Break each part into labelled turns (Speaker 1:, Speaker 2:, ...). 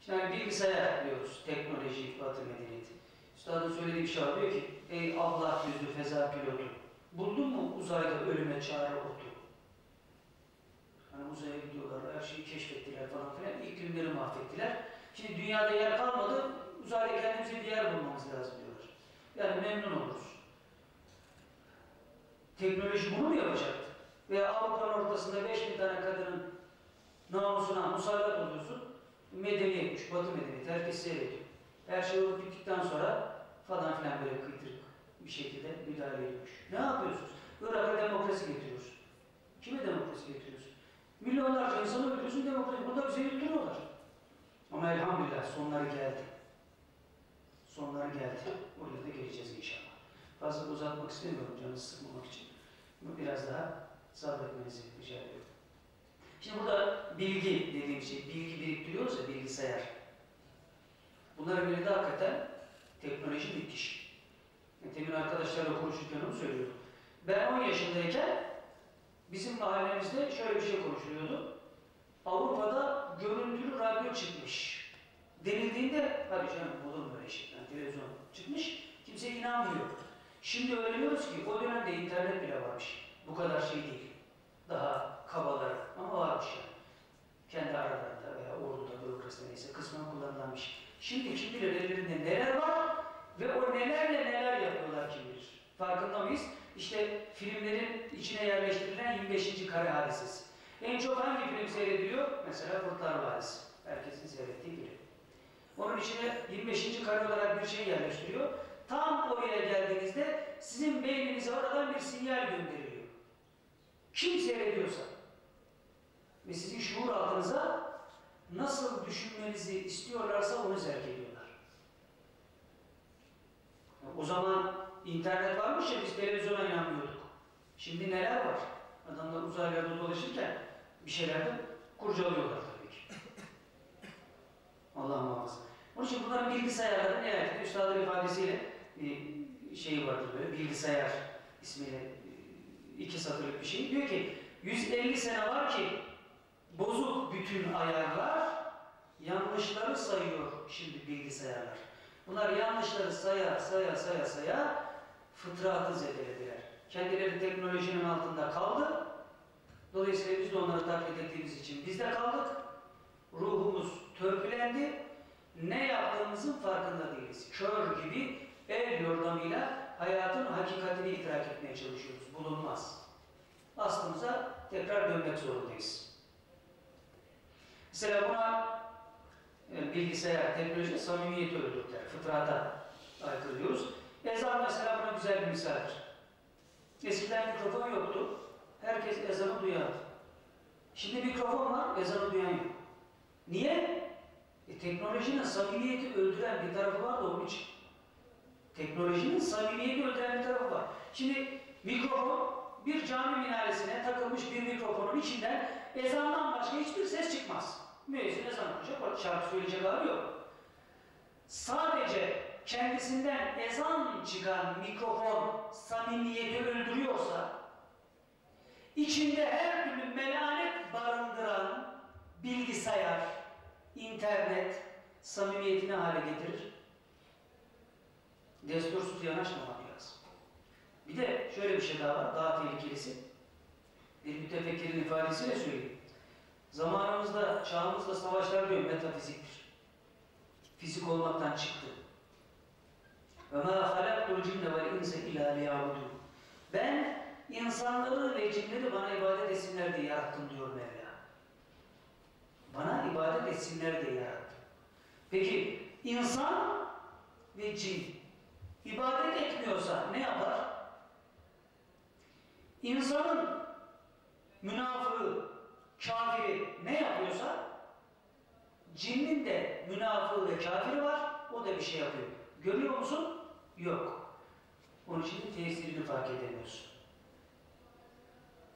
Speaker 1: Şimdi hani bilgisayar diyoruz, teknoloji, batı medeniyeti. Üstadın söylediği bir şey var, diyor ki, ey Allah yüzlü feza pilotu, buldun mu uzayda ölüme çare otu? Hani uzaya gidiyorlar, her şeyi keşfettiler falan filan, iklimleri mahvettiler. Şimdi dünyada yer kalmadı, uzayda kendimize bir yer bulmamız lazım diyorlar. Yani memnun oluruz. Teknoloji bunu mu yapacaktı? Veya Avrupa'nın ortasında 5000 tane kadının namusuna musallat oluyorsun. Medeniyetmiş, batı medeniyeti, herkes seyrediyor. Her şey olup bittikten sonra falan filan böyle kıytırık bir şekilde müdahale ediyormuş. Ne yapıyorsunuz? Irak'a demokrasi getiriyorsun. Kime demokrasi getiriyorsun? Milyonlarca insanı öldürüyorsun demokrasi. Burada bize yutturuyorlar. Ama elhamdülillah sonları geldi. Sonları geldi. Oraya da geleceğiz inşallah. Fazla uzatmak istemiyorum canınızı sıkmamak için. Ama biraz daha sabretmenizi rica ediyorum. Şimdi burada bilgi dediğim şey, bilgi biriktiriyoruz ya bilgisayar. Bunların biri de hakikaten teknoloji müthiş. Yani Temin arkadaşlarla konuşurken onu söylüyorum. Ben 10 yaşındayken bizim mahallemizde şöyle bir şey konuşuluyordu. Avrupa'da görüntülü radyo çıkmış. Denildiğinde, hadi canım olur mu böyle şey, yani televizyon çıkmış, kimse inanmıyor. Şimdi öğreniyoruz ki o dönemde internet bile varmış. Bu kadar şey değil. Daha kabalar ama varmış yani. Kendi aralarında veya orduda, bürokraside neyse kısmen kullanılanmış. Şimdi kim bilir ellerinde neler var ve o nelerle neler yapıyorlar kim bilir. Farkında mıyız? İşte filmlerin içine yerleştirilen 25. kare hadisesi. En çok hangi film seyrediliyor? Mesela Kurtlar Vadisi. Herkesin seyrettiği gibi. Onun içine 25. kare olarak bir şey yerleştiriyor. Tam oraya geldiğinizde sizin beyninize oradan bir sinyal gönderiliyor. Kim seyrediyorsa ve sizin şuur altınıza nasıl düşünmenizi istiyorlarsa onu zerk ediyorlar. O zaman internet varmış ya biz televizyona inanmıyorduk. Şimdi neler var? Adamlar uzaylarda dolaşırken bir şeyler de kurcalıyorlar tabii ki. Allah muhafaza. Onun için bunların bilgisayarların evet üstadın ifadesiyle bir şeyi vardır böyle bilgisayar ismiyle iki satırlık bir şey. Diyor ki 150 sene var ki bozuk bütün ayarlar yanlışları sayıyor şimdi bilgisayarlar. Bunlar yanlışları saya saya saya saya fıtratı zedelediler. Kendileri teknolojinin altında kaldı. Dolayısıyla biz de onları taklit ettiğimiz için biz de kaldık. Ruhumuz törpülendi. Ne yaptığımızın farkında değiliz. Kör gibi el yordamıyla hayatın hakikatini idrak etmeye çalışıyoruz. Bulunmaz. Aslımıza tekrar dönmek zorundayız. Mesela buna e, bilgisayar, teknoloji samimiyeti öldürürler. Fıtrata aykırı diyoruz. Ezan mesela buna güzel bir misaldir. Eskiden mikrofon yoktu. Herkes ezanı duyardı. Şimdi mikrofon var, ezanı duyan yok. Niye? E, teknolojinin samimiyeti öldüren bir tarafı var da onun için. Teknolojinin samimiyeti öldüren bir tarafı var. Şimdi mikrofon bir cami minaresine takılmış bir mikrofonun içinden ezandan başka hiçbir ses çıkmaz. Müezzin ezan okuyacak, şarkı söyleyecek hali yok. Sadece kendisinden ezan çıkan mikrofon samimiyeti öldürüyorsa içinde her türlü melanet barındıran bilgisayar, internet samimiyetini hale getirir. Destursuz yanaşmamak. Bir de şöyle bir şey daha var, daha tehlikelisi. Bir mütefekkirin ifadesiyle söyleyeyim. Zamanımızda, çağımızda savaşlar diyor metafiziktir. Fizik olmaktan çıktı. Ve ma halaktul cinne vel insa illa. Ben insanları ve cinleri bana ibadet etsinler diye yarattım diyor Mevla. Bana ibadet etsinler diye yarattım. Peki insan ve cin ibadet etmiyorsa ne yapar? İnsanın münafığı, kafiri ne yapıyorsa cinnin de münafığı ve kafiri var, o da bir şey yapıyor. Görüyor musun? Yok. Onun için de tesirini fark edemiyorsun.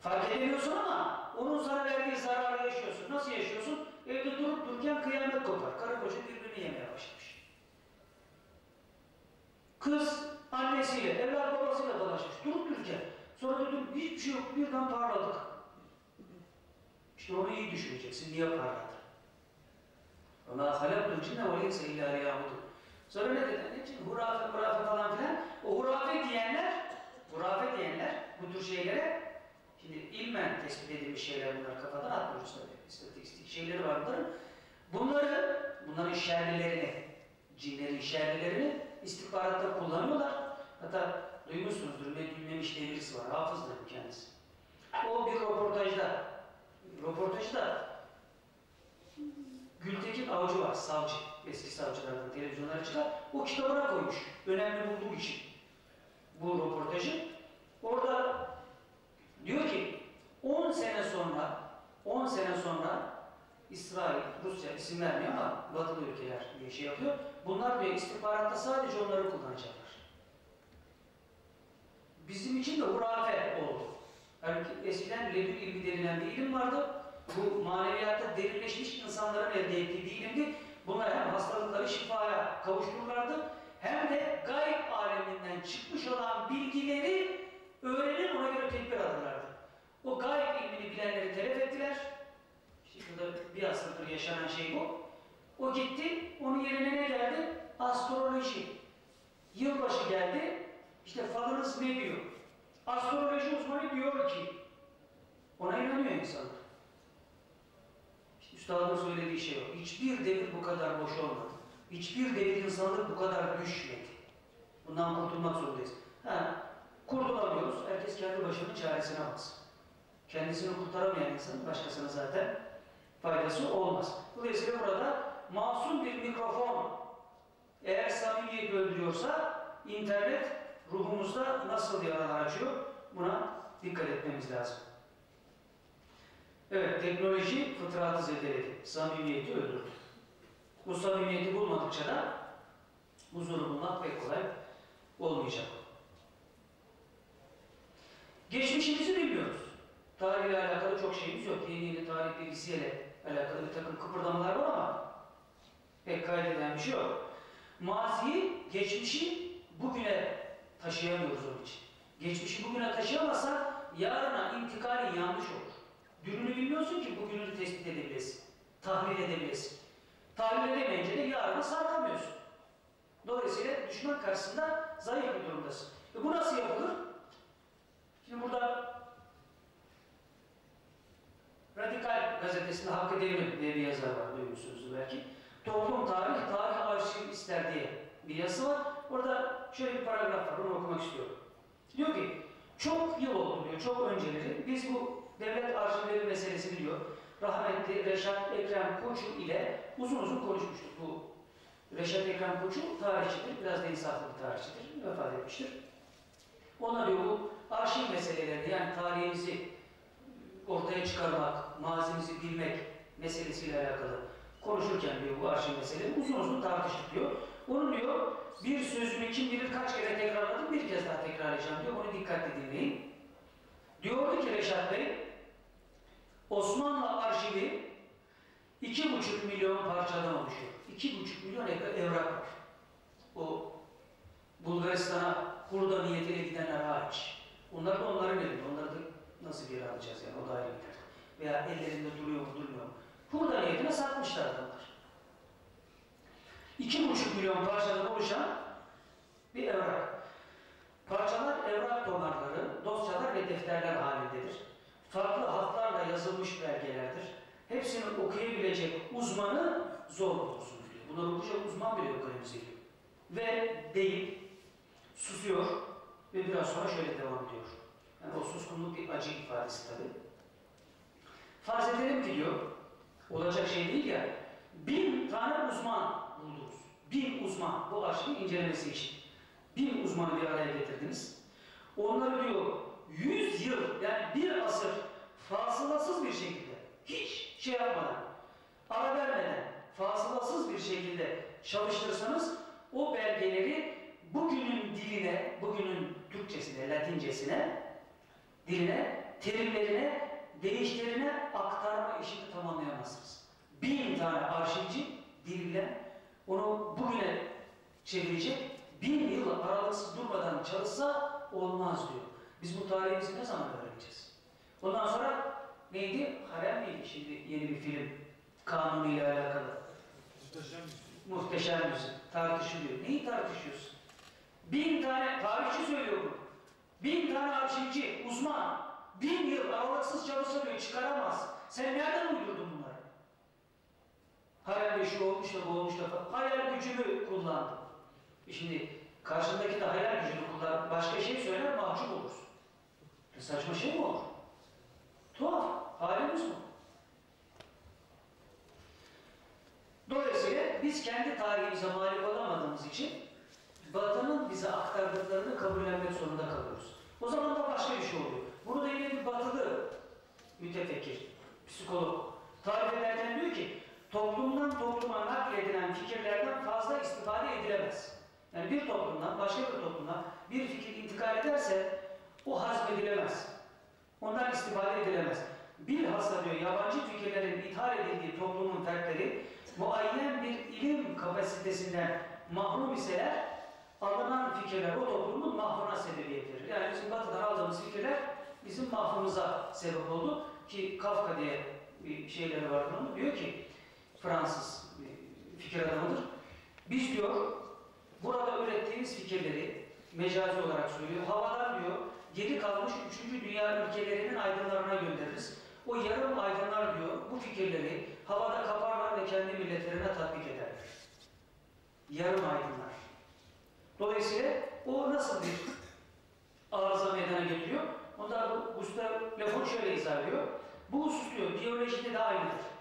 Speaker 1: Fark edemiyorsun ama onun sana verdiği zararı yaşıyorsun. Nasıl yaşıyorsun? Evde durup dururken kıyamet kopar. Karı koca birbirini yemeye başlamış. Kız annesiyle, evlat babasıyla dalaşmış. Durup dururken. Sonra dedim hiçbir şey yok. Birden parladık. İşte onu iyi düşüneceksin. Niye parladı? وَمَا خَلَقْتُ için ne olaysa illa yahudu. Sonra ne dedi? Ne için? Hurafe, hurafe falan filan. O hurafe diyenler, hurafe diyenler bu tür şeylere şimdi ilmen tespit edilmiş şeyler bunlar kafadan atmıyoruz tabii. İstatistik şeyleri var bunların. Bunları, bunların şerlilerini, cinlerin şerlilerini istihbaratta kullanıyorlar. Hatta duymuşsunuzdur, ne dinlemiş diye birisi var, hafızdır kendisi. O bir röportajda, röportajda Gültekin Avcı var, savcı, eski savcılardan televizyonlara çıkar. O kitabına koymuş, önemli bulduğu için bu röportajı. Orada diyor ki 10 sene sonra, 10 sene sonra İsrail, Rusya isim vermiyor ama batılı ülkeler diye şey yapıyor. Bunlar diyor istihbaratta sadece onları kullanacaklar. Bizim için de hurafe oldu. Yani eskiden ledü ilmi denilen bir ilim vardı. Bu maneviyatta derinleşmiş insanların elde ettiği bir ilimdi. Bunlar hem hastalıkları şifaya kavuştururlardı hem de gayb aleminden çıkmış olan bilgileri öğrenip ona göre tedbir alırlardı. O gayb ilmini bilenleri telef ettiler. İşte burada bir asırdır yaşanan şey bu. O gitti, onun yerine ne geldi? Astroloji. Yılbaşı geldi, işte falınız ne diyor? Astroloji uzmanı diyor ki, ona inanıyor insanlar. İşte üstadın söylediği şey o. Hiçbir devir bu kadar boş olmadı. Hiçbir devir insanlık bu kadar düşmedi. Bundan kurtulmak zorundayız. Ha, kurtulamıyoruz. Herkes kendi başının çaresine baksın. Kendisini kurtaramayan insan başkasına zaten faydası olmaz. Dolayısıyla burada masum bir mikrofon eğer samimiyet öldürüyorsa internet ruhumuzda nasıl yaralar açıyor? Buna dikkat etmemiz lazım. Evet, teknoloji fıtratı zedeledi. Samimiyeti öldürdü. Bu samimiyeti bulmadıkça da huzuru bulmak pek kolay olmayacak. Geçmişimizi bilmiyoruz. Tarihle alakalı çok şeyimiz yok. Yeni yeni tarih bilgisiyle alakalı bir takım kıpırdamalar var ama pek kaydedilen bir şey yok. Maziyi, geçmişi bugüne taşıyamıyoruz onun için. Geçmişi bugüne taşıyamazsak yarına intikalin yanlış olur. Dününü bilmiyorsun ki bugününü tespit edebilesin. Tahlil edebilesin. Tahlil edemeyince de yarına sarkamıyorsun. Dolayısıyla düşman karşısında zayıf bir durumdasın. E bu nasıl yapılır? Şimdi burada Radikal gazetesinde Hakkı Devrim diye bir yazar var, duymuşsunuzdur belki. Toplum tarih, tarih arşiv ister diye bir yazı var. Orada şöyle bir paragraf var, onu okumak istiyorum. Diyor ki, çok yıl oldu diyor, çok önceleri biz bu devlet arşivleri meselesini diyor, rahmetli Reşat Ekrem Koçu ile uzun uzun konuşmuştuk. Bu Reşat Ekrem Koçu tarihçidir, biraz da insaflı bir tarihçidir, vefat etmiştir. Ona diyor bu arşiv meselelerini yani tarihimizi ortaya çıkarmak, mazimizi bilmek meselesiyle alakalı konuşurken diyor bu arşiv meseleleri uzun uzun tartıştık diyor. Onun diyor bir sözünü kim bilir kaç kere tekrarladım bir kez daha tekrarlayacağım diyor. Onu dikkatli dinleyin. Diyordu ki Reşat Bey Osmanlı arşivi iki buçuk milyon parçadan oluşuyor. İki buçuk milyon evrak var. O Bulgaristan'a hurda niyetiyle gidenler hariç. Onlar da onların elinde. Onları da nasıl geri alacağız yani o da ayrı bir. Veya ellerinde duruyor mu durmuyor mu? Hurda niyetine satmışlar adamlar. İki buçuk milyon parçadan oluşan bir evrak. Parçalar evrak tomarları, dosyalar ve defterler halindedir. Farklı harflarla yazılmış belgelerdir. Hepsini okuyabilecek uzmanı zor bulursunuz diyor. Bunları okuyacak uzman bile yok diyor. Ve deyip susuyor ve biraz sonra şöyle devam ediyor. Yani o suskunluk bir acı ifadesi tabi. Farz edelim ki diyor, olacak şey değil ya, bin tane uzman buldunuz. Bin uzman bu arşivin incelemesi için. Bin uzmanı bir araya getirdiniz. Onları diyor, yüz yıl yani bir asır fasılasız bir şekilde, hiç şey yapmadan, ara vermeden, fasılasız bir şekilde çalıştırsanız o belgeleri bugünün diline, bugünün Türkçesine, Latincesine, diline, terimlerine, değişlerine aktarma işini tamamlayamazsınız. Bin tane arşivci diliyle onu bugüne çevirecek, bin yıl aralıksız durmadan çalışsa olmaz diyor. Biz bu tarihimizi ne zaman öğreneceğiz? Ondan sonra neydi? Harem miydi şimdi yeni bir film? Kanunu ile alakalı.
Speaker 2: Muhteşem film.
Speaker 1: muhteşem müzik. Tartışılıyor. Neyi tartışıyorsun? Bin tane tarihçi söylüyor bunu. Bin tane arşivci, uzman, bin yıl aralıksız çalışsa diyor, çıkaramaz. Sen bunları? Hayal şu olmuş da bu olmuş da. Hayal gücünü kullandım. Şimdi karşındaki de hayal gücünü kullan, başka şey söyler mahcup olursun. E saçma şey mi olur? Tuhaf. Halimiz bu. Dolayısıyla biz kendi tarihimize malik olamadığımız için Batı'nın bize aktardıklarını kabullenmek zorunda kalıyoruz. O zaman da başka bir şey oluyor. Bunu da yine bir batılı mütefekkir, psikolog tarif ederken diyor ki toplumdan topluma nakledilen fikirlerden fazla istifade edilemez. Yani bir toplumdan başka bir topluma bir fikir intikal ederse o hazmedilemez. Ondan istifade edilemez. Bilhassa diyor yabancı fikirlerin ithal edildiği toplumun fertleri muayyen bir ilim kapasitesinden mahrum iseler alınan fikirler o toplumun mahvuna sebebiyet verir. Yani bizim batıdan aldığımız fikirler bizim mahvumuza sebep oldu ki Kafka diye bir şeyleri var bunun. Diyor ki Fransız fikir adamıdır. Biz diyor burada ürettiğimiz fikirleri mecazi olarak söylüyor. Havadan diyor geri kalmış 3. dünya ülkelerinin aydınlarına göndeririz. O yarım aydınlar diyor bu fikirleri havada kaparlar ve kendi milletlerine tatbik ederler. Yarım aydınlar. Dolayısıyla o nasıl bir arıza meydana getiriyor? Onda bu Gustav Le Bon şöyle izah ediyor. Bu husus diyor biyolojide de aynıdır.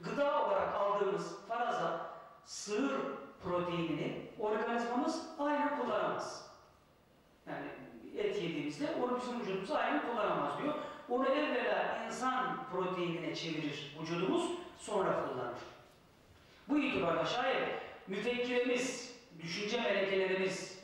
Speaker 1: Gıda olarak aldığımız faraza sığır proteinini organizmamız aynen kullanamaz. Yani et yediğimizde onu bizim vücudumuz aynen kullanamaz diyor. Onu evvela insan proteinine çevirir vücudumuz, sonra kullanır. Bu itibarla şayet müfekkirimiz, düşünce melekelerimiz,